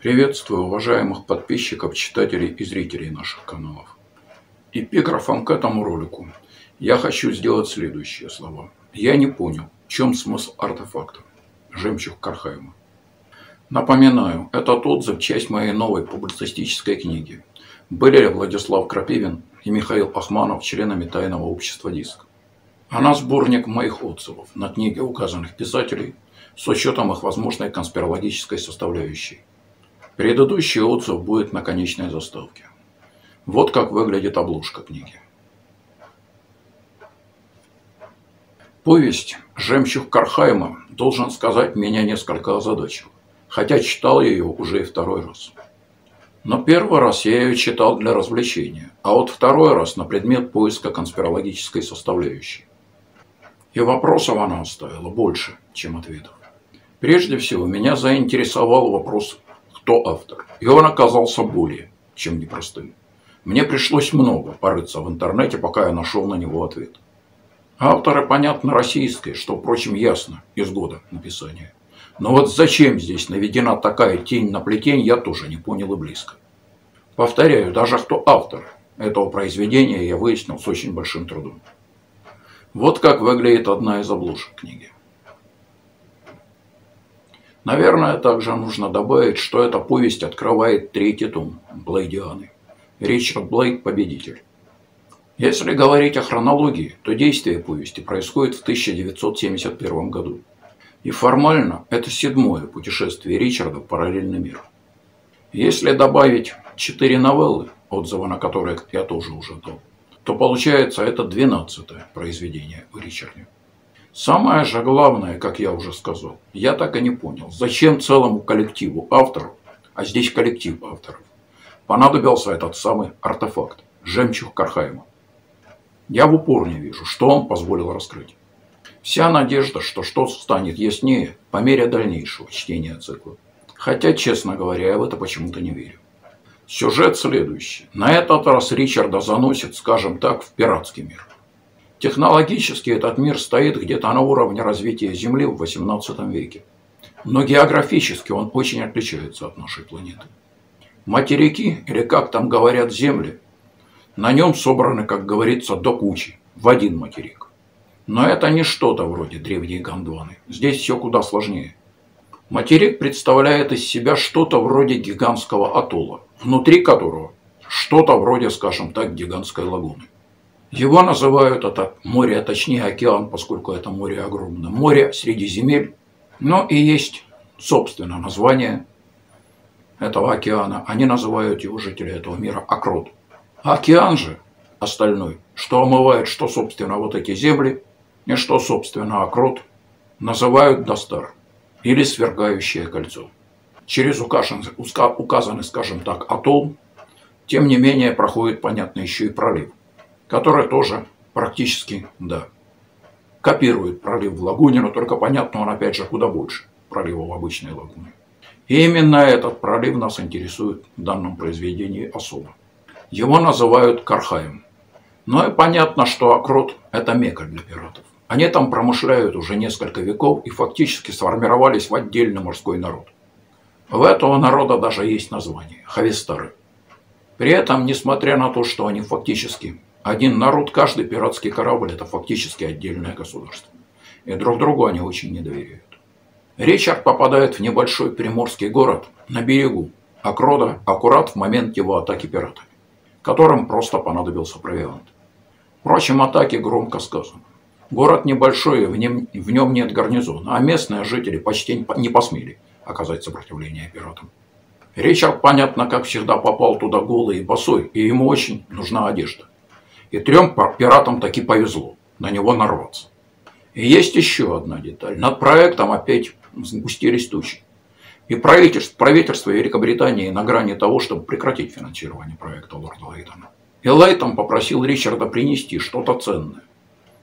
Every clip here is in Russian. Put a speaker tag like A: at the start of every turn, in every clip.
A: Приветствую уважаемых подписчиков, читателей и зрителей наших каналов. Эпиграфом к этому ролику я хочу сделать следующие слова. Я не понял, в чем смысл артефакта «Жемчуг Кархайма». Напоминаю, этот отзыв – часть моей новой публицистической книги. Были ли Владислав Крапивин и Михаил Ахманов членами Тайного общества «Диск». Она сборник моих отзывов на книги указанных писателей с учетом их возможной конспирологической составляющей. Предыдущий отзыв будет на конечной заставке. Вот как выглядит обложка книги. Повесть «Жемчуг Кархайма» должен сказать меня несколько озадачил, хотя читал ее уже и второй раз. Но первый раз я ее читал для развлечения, а вот второй раз на предмет поиска конспирологической составляющей. И вопросов она оставила больше, чем ответов. Прежде всего, меня заинтересовал вопрос кто автор. И он оказался более чем непростым. Мне пришлось много порыться в интернете, пока я нашел на него ответ. Авторы, понятно, российские, что, впрочем, ясно из года написания. Но вот зачем здесь наведена такая тень на плетень, я тоже не понял и близко. Повторяю, даже кто автор этого произведения, я выяснил с очень большим трудом. Вот как выглядит одна из обложек книги. Наверное, также нужно добавить, что эта повесть открывает третий том Блейдианы. Ричард Блейд – победитель. Если говорить о хронологии, то действие повести происходит в 1971 году. И формально это седьмое путешествие Ричарда в параллельный мир. Если добавить четыре новеллы, отзывы на которые я тоже уже дал, то получается это двенадцатое произведение в Ричарде. Самое же главное, как я уже сказал, я так и не понял, зачем целому коллективу авторов, а здесь коллектив авторов, понадобился этот самый артефакт – жемчуг Кархайма. Я в упор не вижу, что он позволил раскрыть. Вся надежда, что что-то станет яснее по мере дальнейшего чтения цикла. Хотя, честно говоря, я в это почему-то не верю. Сюжет следующий. На этот раз Ричарда заносит, скажем так, в пиратский мир. Технологически этот мир стоит где-то на уровне развития Земли в XVIII веке. Но географически он очень отличается от нашей планеты. Материки, или как там говорят земли, на нем собраны, как говорится, до кучи, в один материк. Но это не что-то вроде древней Гондваны. Здесь все куда сложнее. Материк представляет из себя что-то вроде гигантского атолла, внутри которого что-то вроде, скажем так, гигантской лагуны. Его называют это море, а точнее океан, поскольку это море огромное. Море среди земель. Но и есть, собственно, название этого океана. Они называют его жители этого мира Акрот. океан же остальной, что омывает, что, собственно, вот эти земли, и что, собственно, Акрот, называют Достар или Свергающее кольцо. Через указанный, скажем так, атолл, тем не менее, проходит, понятно, еще и пролив который тоже практически, да, копирует пролив в лагуне, но только понятно, он опять же куда больше пролива в обычной лагуне. И именно этот пролив нас интересует в данном произведении особо. Его называют Кархаем. Но и понятно, что Акрот – это мека для пиратов. Они там промышляют уже несколько веков и фактически сформировались в отдельный морской народ. У этого народа даже есть название – Хавистары. При этом, несмотря на то, что они фактически один народ, каждый пиратский корабль – это фактически отдельное государство. И друг другу они очень не доверяют. Ричард попадает в небольшой приморский город на берегу Акрода аккурат в момент его атаки пиратами, которым просто понадобился провиант. Впрочем, атаки громко сказано. Город небольшой, в нем, в нем нет гарнизона, а местные жители почти не посмели оказать сопротивление пиратам. Ричард, понятно, как всегда, попал туда голый и босой, и ему очень нужна одежда. И трем пиратам таки повезло на него нарваться. И есть еще одна деталь. Над проектом опять сгустились тучи. И правительство, правительство Великобритании на грани того, чтобы прекратить финансирование проекта лорда Лейтона. И Лейтон попросил Ричарда принести что-то ценное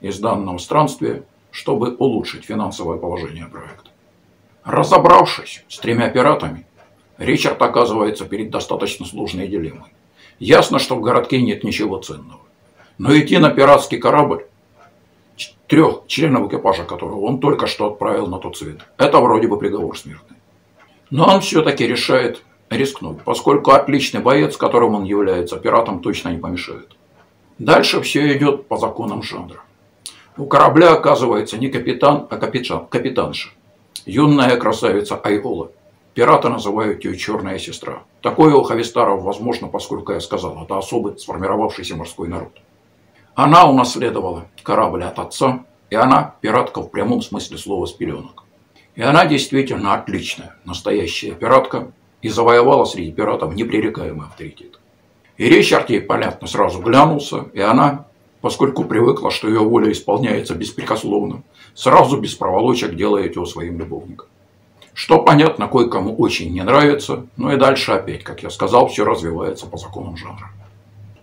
A: из данного странствия, чтобы улучшить финансовое положение проекта. Разобравшись с тремя пиратами, Ричард оказывается перед достаточно сложной дилеммой. Ясно, что в городке нет ничего ценного. Но идти на пиратский корабль, трех членов экипажа которого он только что отправил на тот свет, это вроде бы приговор смертный. Но он все-таки решает рискнуть, поскольку отличный боец, которым он является, пиратам точно не помешает. Дальше все идет по законам жанра. У корабля оказывается не капитан, а капитан, капитанша. Юная красавица Айола. Пираты называют ее «черная сестра». Такое у Хавистаров возможно, поскольку я сказал, это особый сформировавшийся морской народ. Она унаследовала корабль от отца, и она пиратка в прямом смысле слова с пеленок. И она действительно отличная, настоящая пиратка, и завоевала среди пиратов непререкаемый авторитет. И Ричард ей, понятно, сразу глянулся, и она, поскольку привыкла, что ее воля исполняется беспрекословно, сразу без проволочек делает его своим любовником. Что, понятно, кое-кому очень не нравится, но и дальше опять, как я сказал, все развивается по законам жанра.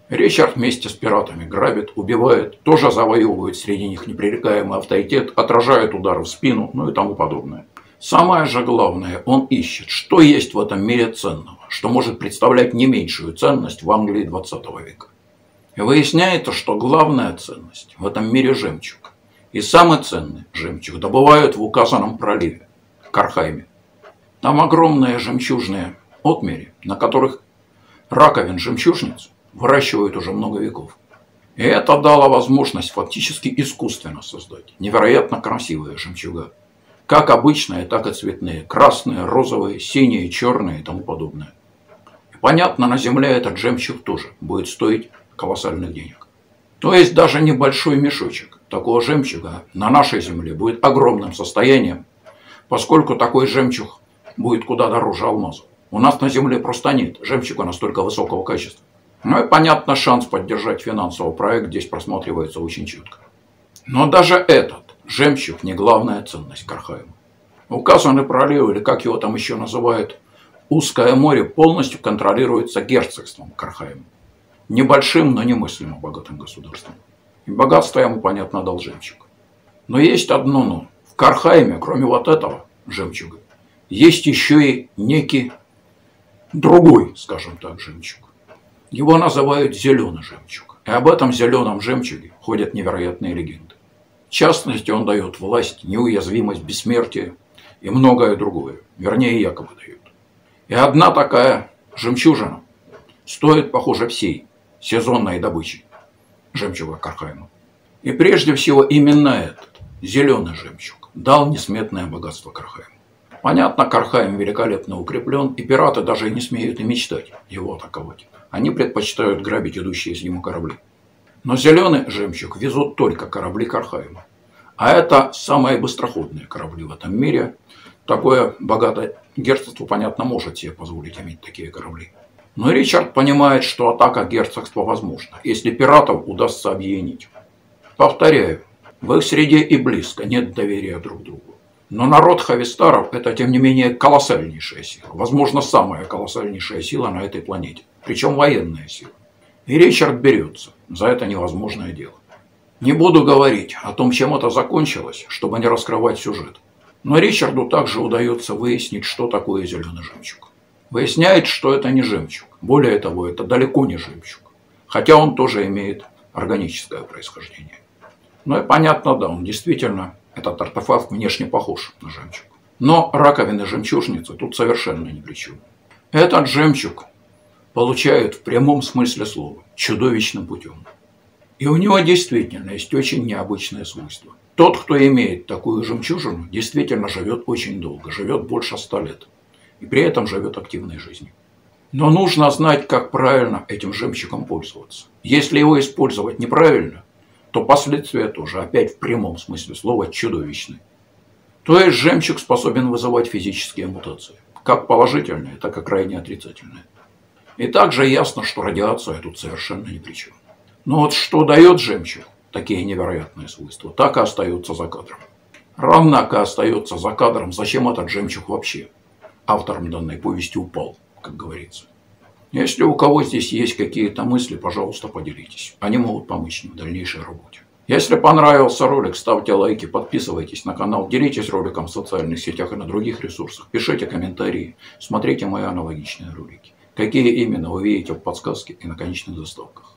A: Ричард вместе с пиратами грабит, убивает, тоже завоевывает среди них непререкаемый авторитет, отражает удары в спину, ну и тому подобное. Самое же главное, он ищет, что есть в этом мире ценного, что может представлять не меньшую ценность в Англии 20 века. И выясняется, что главная ценность в этом мире жемчуг. И самый ценный жемчуг добывают в указанном проливе. Кархайме. Там огромные жемчужные отмери, на которых раковин жемчужниц выращивают уже много веков. И это дало возможность фактически искусственно создать невероятно красивые жемчуга. Как обычные, так и цветные. Красные, розовые, синие, черные и тому подобное. И понятно, на Земле этот жемчуг тоже будет стоить колоссальных денег. То есть даже небольшой мешочек такого жемчуга на нашей Земле будет огромным состоянием поскольку такой жемчуг будет куда дороже алмаза. У нас на Земле просто нет жемчуга настолько высокого качества. Ну и понятно, шанс поддержать финансовый проект здесь просматривается очень четко. Но даже этот жемчуг не главная ценность Кархаема. Указанный пролив, или как его там еще называют, узкое море полностью контролируется герцогством Кархаема. Небольшим, но немыслимо богатым государством. И богатство ему, понятно, дал жемчуг. Но есть одно «но». В Кархайме, кроме вот этого жемчуга, есть еще и некий другой, скажем так, жемчуг. Его называют зеленый жемчуг. И об этом зеленом жемчуге ходят невероятные легенды. В частности, он дает власть, неуязвимость, бессмертие и многое другое. Вернее, якобы дает. И одна такая жемчужина стоит, похоже, всей сезонной добычи жемчуга Кархайма. И прежде всего именно этот зеленый жемчуг дал несметное богатство Кархаему. Понятно, Кархаем великолепно укреплен, и пираты даже не смеют и мечтать его атаковать. Они предпочитают грабить идущие с ним корабли. Но зеленый жемчуг везут только корабли Кархаема. А это самые быстроходные корабли в этом мире. Такое богатое герцогство, понятно, может себе позволить иметь такие корабли. Но Ричард понимает, что атака герцогства возможна, если пиратов удастся объединить. Повторяю, в их среде и близко нет доверия друг другу. Но народ Хавистаров – это, тем не менее, колоссальнейшая сила. Возможно, самая колоссальнейшая сила на этой планете. Причем военная сила. И Ричард берется за это невозможное дело. Не буду говорить о том, чем это закончилось, чтобы не раскрывать сюжет. Но Ричарду также удается выяснить, что такое зеленый жемчуг. Выясняет, что это не жемчуг. Более того, это далеко не жемчуг. Хотя он тоже имеет органическое происхождение. Ну и понятно, да, он действительно, этот артефакт внешне похож на жемчуг. Но раковины жемчужницы тут совершенно ни при чем. Этот жемчуг получают в прямом смысле слова чудовищным путем. И у него действительно есть очень необычное свойство. Тот, кто имеет такую жемчужину, действительно живет очень долго, живет больше ста лет. И при этом живет активной жизнью. Но нужно знать, как правильно этим жемчугом пользоваться. Если его использовать неправильно, то последствия тоже, опять в прямом смысле слова, чудовищны. То есть жемчуг способен вызывать физические мутации, как положительные, так и крайне отрицательные. И также ясно, что радиация тут совершенно ни при чем. Но вот что дает жемчуг, такие невероятные свойства, так и остается за кадром. Равно как остается за кадром, зачем этот жемчуг вообще автором данной повести упал, как говорится. Если у кого здесь есть какие-то мысли, пожалуйста, поделитесь. Они могут помочь мне в дальнейшей работе. Если понравился ролик, ставьте лайки, подписывайтесь на канал, делитесь роликом в социальных сетях и на других ресурсах, пишите комментарии, смотрите мои аналогичные ролики. Какие именно вы видите в подсказке и на конечных заставках.